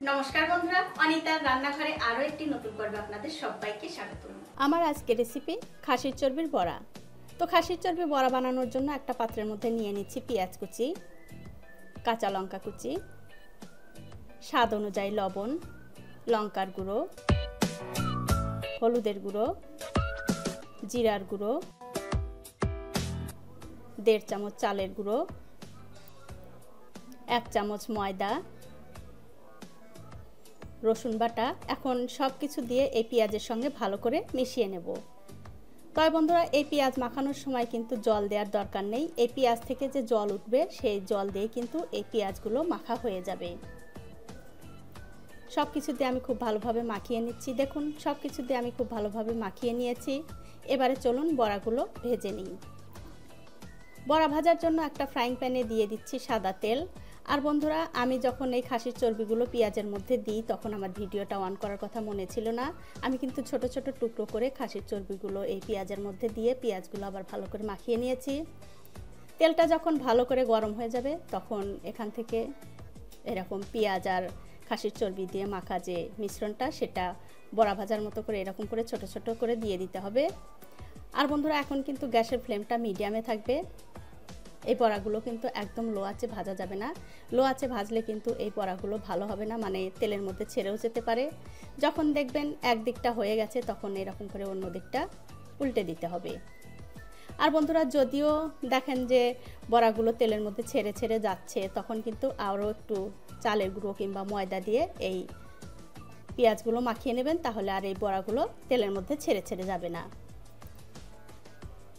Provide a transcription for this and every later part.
নমস্কার বন্ধুরা অনিতার রান্নাঘরে আরও একটি নতুন পর্বে আপনাদের সবাইকে স্বাগত আমার আজকে রেসিপি খাসির চর্বির বড়া। তো খাসির চর্বি বড়া বানানোর জন্য একটা পাত্রের মধ্যে নিয়ে নিচ্ছি পেঁয়াজ কুচি, কাঁচা লঙ্কা কুচি, স্বাদ অনুযায়ী লবণ, লঙ্কার গুঁড়ো, হলুদের গুঁড়ো, জিরার গুঁড়ো, দেড় চামচ চালের গুঁড়ো, এক চামচ ময়দা রসুন বাটা এখন সব কিছু দিয়ে এই পেঁয়াজের সঙ্গে ভালো করে মিশিয়ে নেব। তবে বন্ধুরা, এই পেঁয়াজ মাখানোর সময় কিন্তু জল দেওয়ার দরকার নেই। এই পেঁয়াজ থেকে যে জল উঠবে, সেই জল দিয়ে কিন্তু এই পেঁয়াজগুলো মাখা হয়ে যাবে। সব কিছু দিয়ে আমি খুব ভালোভাবে মাখিয়ে নিচ্ছি। দেখুন সব কিছু দিয়ে আমি খুব ভালোভাবে মাখিয়ে নিয়েছি। এবারে চলুন বড়াগুলো ভেজে নিই। বড়া ভাজার জন্য একটা ফ্রাইং প্যানে দিয়ে দিচ্ছি সাদা তেল। আর বন্ধুরা, আমি যখন এই খাসির চর্বিগুলো পেঁয়াজের মধ্যে দিই, তখন আমার ভিডিওটা অন করার কথা মনে ছিল না। আমি কিন্তু ছোট ছোট টুকরো করে খাসির চর্বিগুলো এই পেঁয়াজের মধ্যে দিয়ে পেঁয়াজগুলো আবার ভালো করে মাখিয়ে নিয়েছি। তেলটা যখন ভালো করে গরম হয়ে যাবে, তখন এখান থেকে এরকম পেঁয়াজ আর খাসির চর্বি দিয়ে মাখা যে মিশ্রণটা, সেটা বড়া ভাজার মতো করে এরকম করে ছোট ছোট করে দিয়ে দিতে হবে। আর বন্ধুরা, এখন কিন্তু গ্যাসের ফ্লেমটা মিডিয়ামে থাকবে। এই বড়াগুলো কিন্তু একদম লো আঁচে ভাজা যাবে না। লো আঁচে ভাজলে কিন্তু এই বড়াগুলো ভালো হবে না মানে তেলের মধ্যে ছেড়েও যেতে পারে। যখন দেখবেন এক দিকটা হয়ে গেছে, তখন এরকম করে অন্য দিকটা উল্টে দিতে হবে। আর বন্ধুরা, যদিও দেখেন যে বড়াগুলো তেলের মধ্যে ছেড়ে ছেড়ে যাচ্ছে, তখন কিন্তু আরও একটু চালের গুঁড়ো কিংবা ময়দা দিয়ে এই পেঁয়াজগুলো মাখিয়ে নেবেন, তাহলে আর এই বড়াগুলো তেলের মধ্যে ছেড়ে ছেড়ে যাবে না।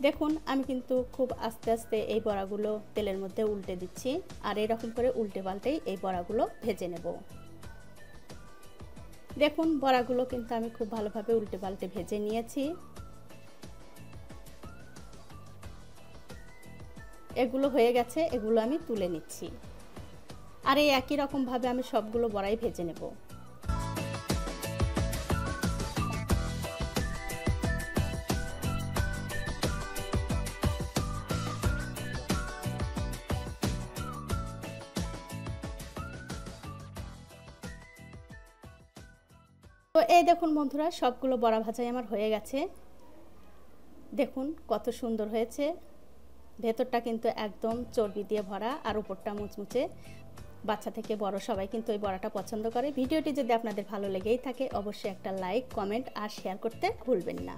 দেখুন, আমি কিন্তু খুব আস্তে আস্তে এই বড়াগুলো তেলের মধ্যে উল্টে দিচ্ছি। আর এরকম করে উল্টে পাল্টেই এই বড়াগুলো ভেজে নেব। দেখুন, বড়াগুলো কিন্তু আমি খুব ভালোভাবে উল্টে পাল্টে ভেজে নিয়েছি। এগুলো হয়ে গেছে, এগুলো আমি তুলে নিচ্ছি। আর এই একই রকমভাবে আমি সবগুলো বড়াই ভেজে নেব। তো এই দেখুন বন্ধুরা, সবগুলো বড়া ভাজাই আমার হয়ে গেছে। দেখুন কত সুন্দর হয়েছে। ভেতরটা কিন্তু একদম চর্বি দিয়ে ভরা আর উপরটা মুচমুচে। বাচ্চা থেকে বড় সবাই কিন্তু এই বড়াটা পছন্দ করে। ভিডিওটি যদি আপনাদের ভালো লেগেই থাকে, অবশ্যই একটা লাইক, কমেন্ট আর শেয়ার করতে ভুলবেন না।